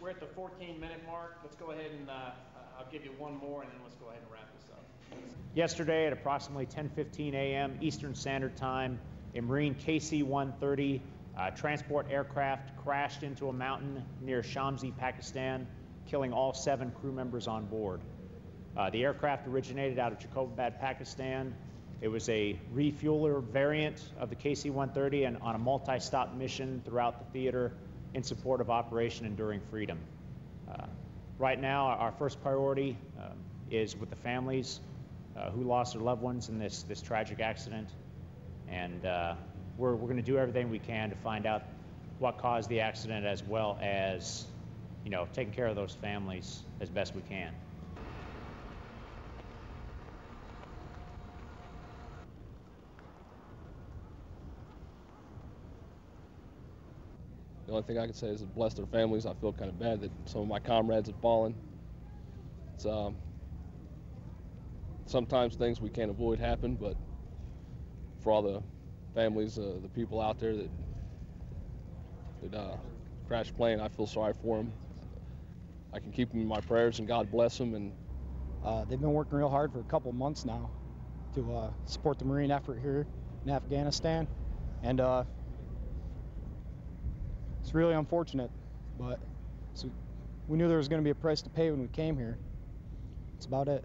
We're at the 14 minute mark. Let's go ahead and uh, I'll give you one more and then let's go ahead and wrap this up. Yesterday at approximately 10:15 a.m. Eastern Standard Time, a Marine KC-130 uh, transport aircraft crashed into a mountain near Shamsi, Pakistan, killing all seven crew members on board. Uh, the aircraft originated out of Jacobabad, Pakistan. It was a refueler variant of the KC-130 and on a multi-stop mission throughout the theater in support of Operation Enduring Freedom. Uh, right now, our first priority um, is with the families uh, who lost their loved ones in this, this tragic accident. And uh, we're, we're going to do everything we can to find out what caused the accident as well as, you know, taking care of those families as best we can. The only thing I can say is bless their families. I feel kind of bad that some of my comrades have fallen. It's um, sometimes things we can't avoid happen, but for all the families, uh, the people out there that that uh, crashed plane, I feel sorry for them. I can keep them in my prayers, and God bless them. And uh, they've been working real hard for a couple months now to uh, support the Marine effort here in Afghanistan, and uh, it's really unfortunate, but so we knew there was going to be a price to pay when we came here. That's about it.